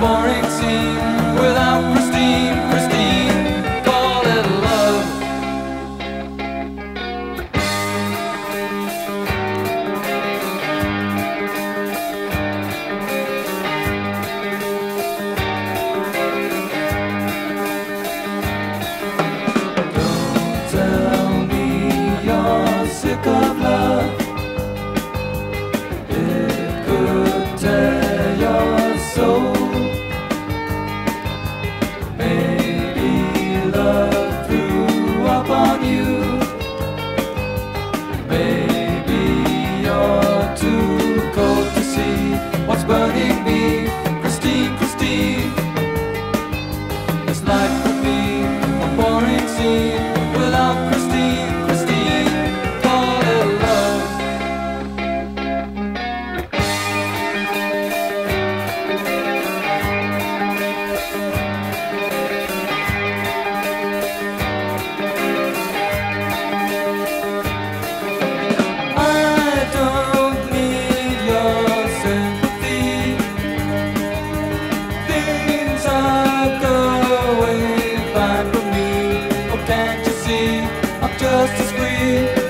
boring team without pristine for me, a boring scene. see, I'm just a scream.